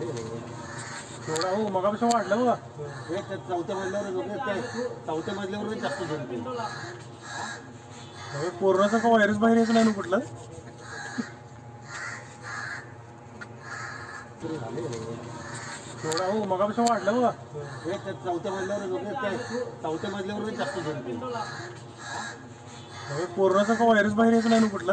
थोडा हो मगापासून वाढलं बघा एक चौथ्या मजल्यावर झोप येते चौथ्या मजल्यावर जास्त झोप येते कोरोनाचा का व्हायरस बाहेर येत नाही कुठला थोडा हो मगापेक्षा वाढलं बघा एक चौथ्या मजल्यावर झोप येते चौथ्या मजल्यावर जास्त झोप येते कोरोनाचा का व्हायरस बाहेर येत नाही कुठला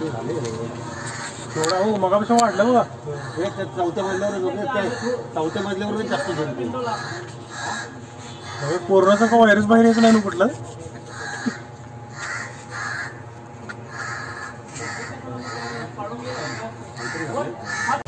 सुरू थोडा हो मगापेक्षा वाढलं बघा हे चौथ्या मजल्यावर चौथ्या मजल्यावर जास्त झोपते कोरोनाचा का व्हायरस बाहेर यायचं नाही ना कुठलं